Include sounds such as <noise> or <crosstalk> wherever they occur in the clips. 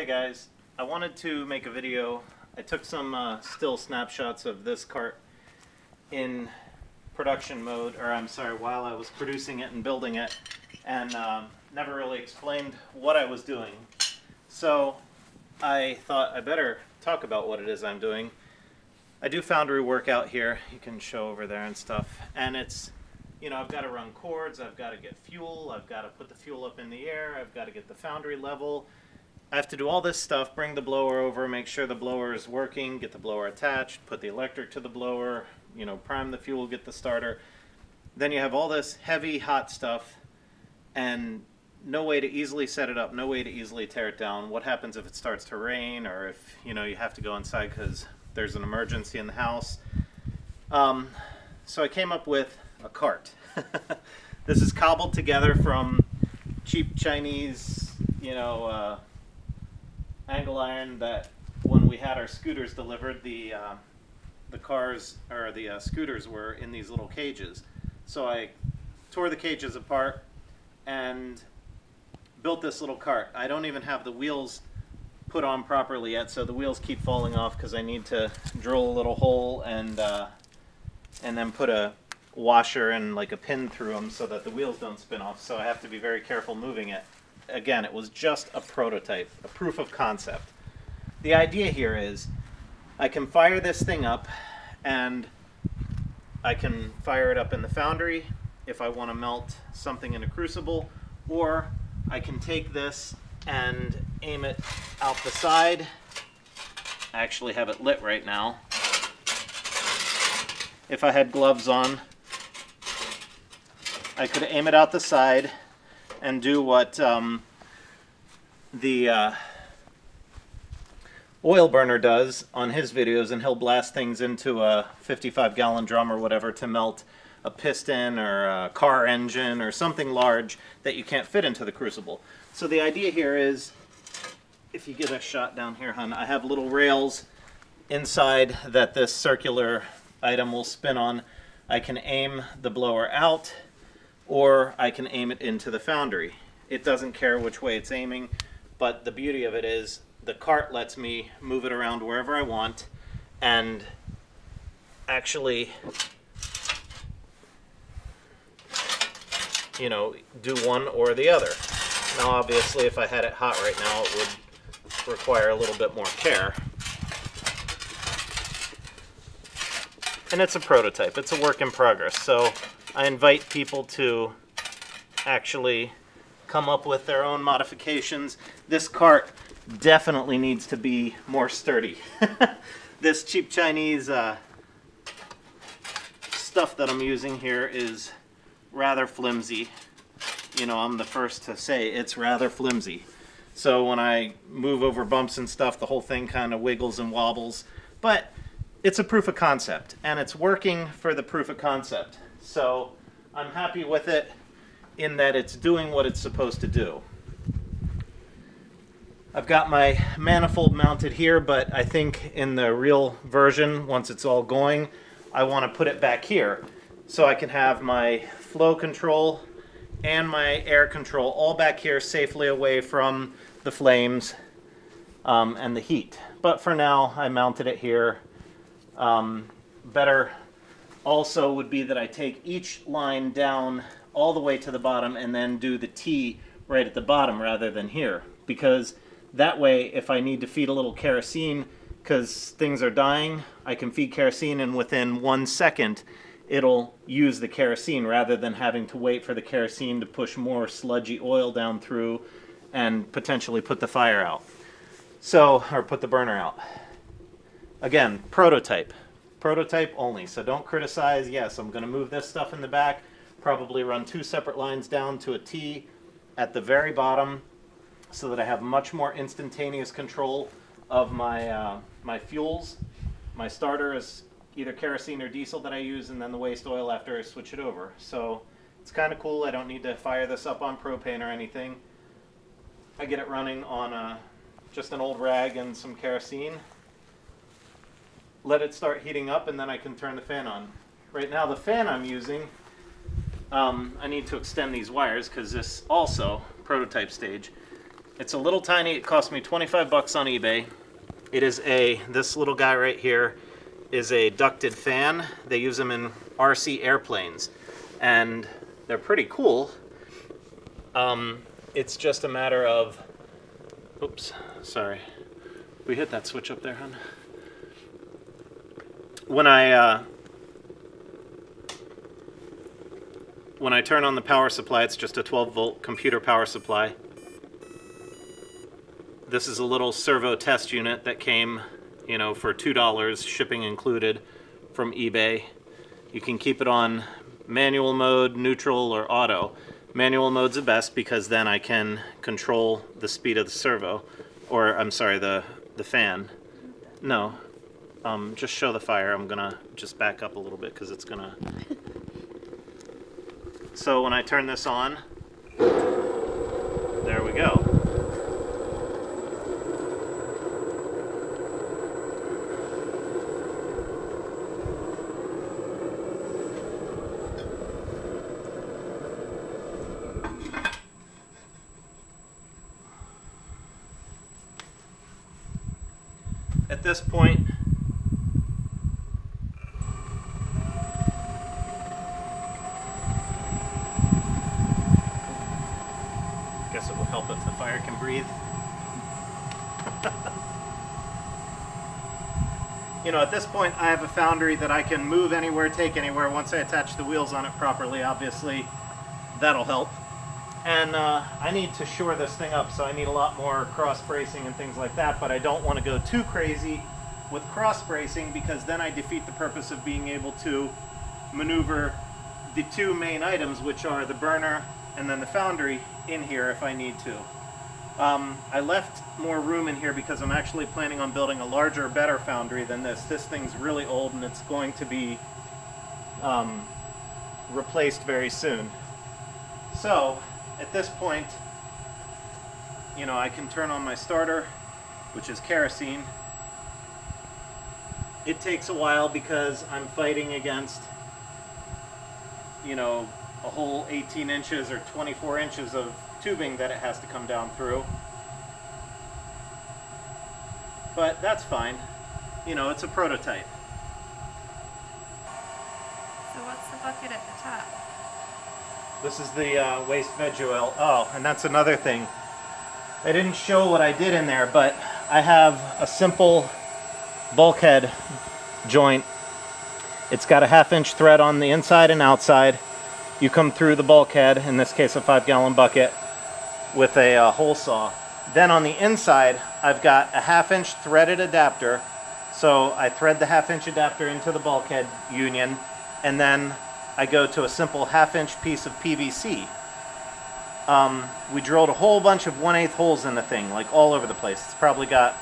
Hey guys, I wanted to make a video. I took some uh, still snapshots of this cart in production mode, or I'm sorry, while I was producing it and building it, and um, never really explained what I was doing. So I thought I better talk about what it is I'm doing. I do foundry work out here. You can show over there and stuff. And it's, you know, I've got to run cords, I've got to get fuel, I've got to put the fuel up in the air, I've got to get the foundry level. I have to do all this stuff, bring the blower over, make sure the blower is working, get the blower attached, put the electric to the blower, you know, prime the fuel, get the starter. Then you have all this heavy, hot stuff, and no way to easily set it up, no way to easily tear it down. What happens if it starts to rain or if, you know, you have to go inside because there's an emergency in the house? Um, so I came up with a cart. <laughs> this is cobbled together from cheap Chinese, you know, uh, angle iron that when we had our scooters delivered, the uh, the cars or the uh, scooters were in these little cages. So I tore the cages apart and built this little cart. I don't even have the wheels put on properly yet, so the wheels keep falling off because I need to drill a little hole and uh, and then put a washer and like a pin through them so that the wheels don't spin off. So I have to be very careful moving it. Again, it was just a prototype, a proof of concept. The idea here is I can fire this thing up and I can fire it up in the foundry if I want to melt something in a crucible, or I can take this and aim it out the side. I actually have it lit right now. If I had gloves on, I could aim it out the side and do what um, the uh, oil burner does on his videos, and he'll blast things into a 55 gallon drum or whatever to melt a piston or a car engine or something large that you can't fit into the crucible. So the idea here is, if you get a shot down here, hun, I have little rails inside that this circular item will spin on. I can aim the blower out or I can aim it into the foundry. It doesn't care which way it's aiming, but the beauty of it is the cart lets me move it around wherever I want and actually you know, do one or the other. Now obviously if I had it hot right now it would require a little bit more care. And it's a prototype, it's a work in progress. So I invite people to actually come up with their own modifications. This cart definitely needs to be more sturdy. <laughs> this cheap Chinese uh, stuff that I'm using here is rather flimsy. You know, I'm the first to say it's rather flimsy. So when I move over bumps and stuff, the whole thing kind of wiggles and wobbles. But it's a proof of concept, and it's working for the proof of concept. So I'm happy with it in that it's doing what it's supposed to do. I've got my manifold mounted here, but I think in the real version, once it's all going, I want to put it back here. So I can have my flow control and my air control all back here safely away from the flames um, and the heat. But for now, I mounted it here um, better also would be that I take each line down all the way to the bottom and then do the T right at the bottom rather than here. Because that way, if I need to feed a little kerosene because things are dying, I can feed kerosene and within one second it'll use the kerosene rather than having to wait for the kerosene to push more sludgy oil down through and potentially put the fire out. So, or put the burner out. Again, prototype. Prototype only, so don't criticize. Yes, I'm going to move this stuff in the back, probably run two separate lines down to a T at the very bottom so that I have much more instantaneous control of my, uh, my fuels. My starter is either kerosene or diesel that I use and then the waste oil after I switch it over. So it's kind of cool. I don't need to fire this up on propane or anything. I get it running on a, just an old rag and some kerosene let it start heating up and then I can turn the fan on. Right now the fan I'm using, um, I need to extend these wires because this also, prototype stage, It's a little tiny. It cost me 25 bucks on eBay. It is a, this little guy right here is a ducted fan. They use them in RC airplanes. And they're pretty cool. Um, it's just a matter of, oops, sorry. We hit that switch up there, hon. When I, uh, when I turn on the power supply, it's just a 12 volt computer power supply. This is a little servo test unit that came, you know, for $2, shipping included, from eBay. You can keep it on manual mode, neutral, or auto. Manual mode's the best because then I can control the speed of the servo, or I'm sorry, the, the fan. No, um, just show the fire. I'm gonna just back up a little bit because it's gonna. <laughs> so when I turn this on, there we go. At this point, guess it will help if the fire can breathe. You know, at this point, I have a foundry that I can move anywhere, take anywhere. Once I attach the wheels on it properly, obviously, that'll help. And uh, I need to shore this thing up, so I need a lot more cross bracing and things like that, but I don't want to go too crazy with cross bracing because then I defeat the purpose of being able to maneuver the two main items, which are the burner and then the foundry, in here if I need to. Um, I left more room in here because I'm actually planning on building a larger, better foundry than this. This thing's really old and it's going to be um, replaced very soon. So, at this point, you know, I can turn on my starter, which is kerosene. It takes a while because I'm fighting against, you know, a whole 18 inches or 24 inches of tubing that it has to come down through. But that's fine. You know, it's a prototype. So what's the bucket at the top? This is the uh, waste veg oil. Oh, and that's another thing. I didn't show what I did in there, but I have a simple bulkhead joint. It's got a half inch thread on the inside and outside. You come through the bulkhead, in this case a five gallon bucket, with a uh, hole saw. Then on the inside, I've got a half inch threaded adapter. So I thread the half inch adapter into the bulkhead union, and then I go to a simple half inch piece of PVC. Um, we drilled a whole bunch of 1 8 holes in the thing, like all over the place. It's probably got,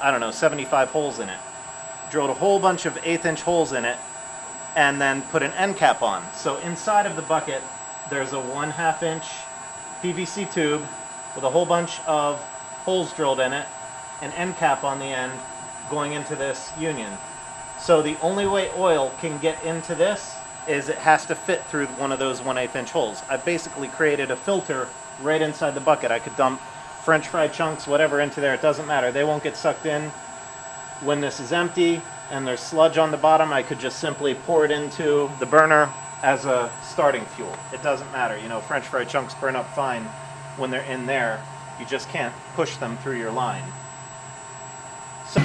I don't know, 75 holes in it. Drilled a whole bunch of eighth inch holes in it, and then put an end cap on. So inside of the bucket, there's a 1 half inch PVC tube with a whole bunch of holes drilled in it, an end cap on the end going into this union. So the only way oil can get into this is it has to fit through one of those 1 8 inch holes. I've basically created a filter right inside the bucket. I could dump french fry chunks, whatever, into there. It doesn't matter. They won't get sucked in. When this is empty and there's sludge on the bottom, I could just simply pour it into the burner as a starting fuel. It doesn't matter. You know, french fry chunks burn up fine when they're in there. You just can't push them through your line. So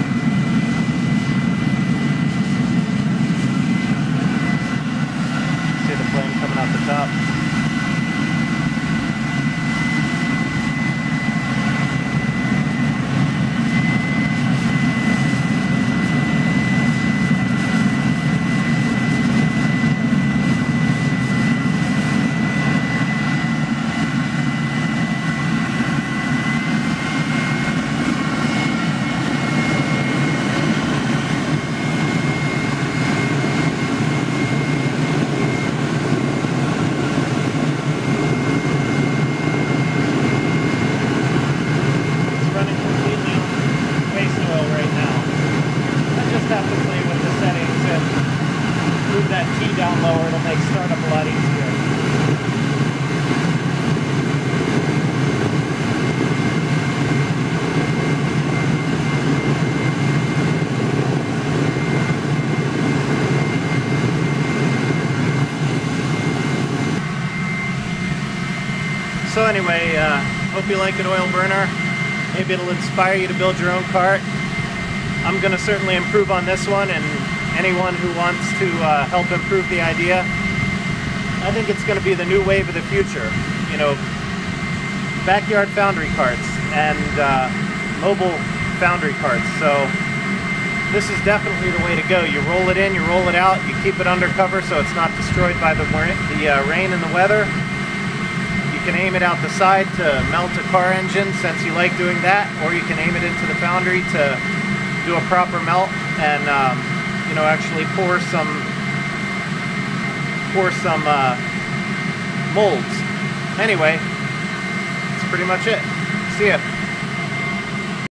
See the flame coming out the top? It's running completely on waste oil right now. I just have to play with the settings and move that key down lower. It'll make startup a lot easier. Anyway, uh, hope you like an oil burner. Maybe it'll inspire you to build your own cart. I'm going to certainly improve on this one, and anyone who wants to uh, help improve the idea, I think it's going to be the new wave of the future. You know, backyard foundry carts and uh, mobile foundry carts. So this is definitely the way to go. You roll it in, you roll it out, you keep it undercover so it's not destroyed by the, the uh, rain and the weather. Can aim it out the side to melt a car engine since you like doing that, or you can aim it into the foundry to do a proper melt and um, you know actually pour some pour some uh, molds. Anyway, that's pretty much it. See ya.